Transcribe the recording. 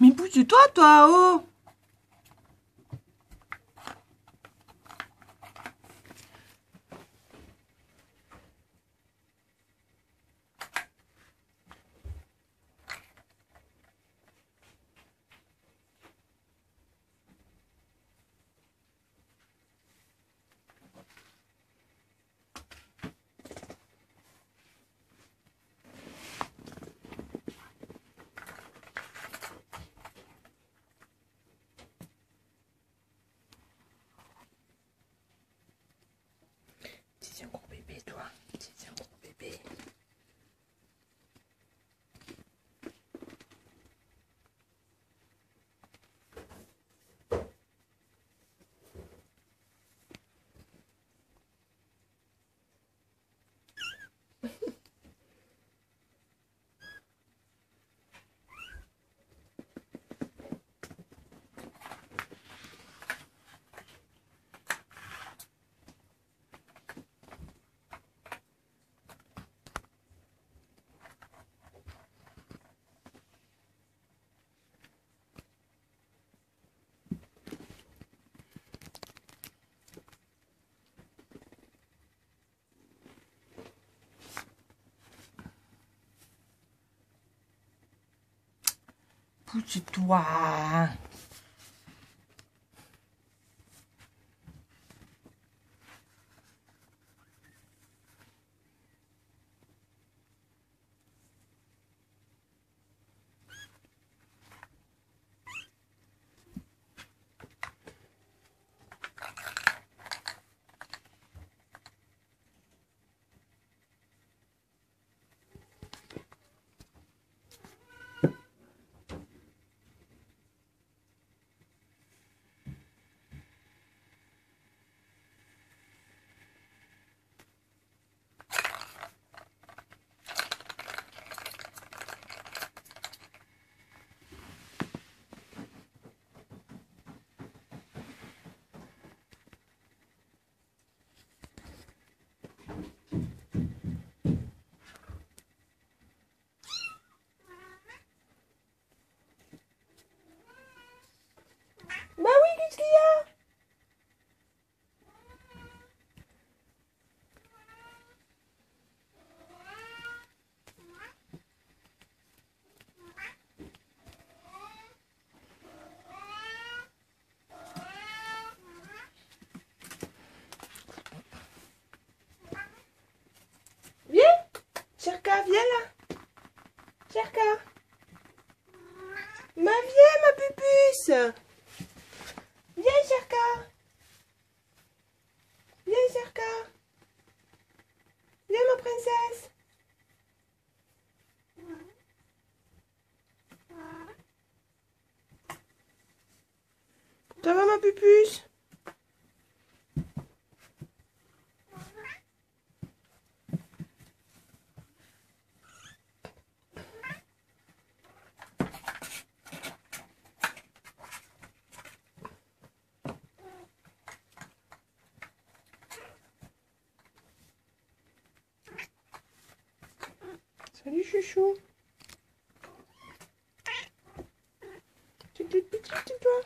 Mais bouge-toi, toi, oh! Pousse-toi. Ma viens ma pupuce Viens, Cherka. Viens, Cherka. Viens, ma princesse. Ça va, ma pupuce Salut chouchou. Tu petite toi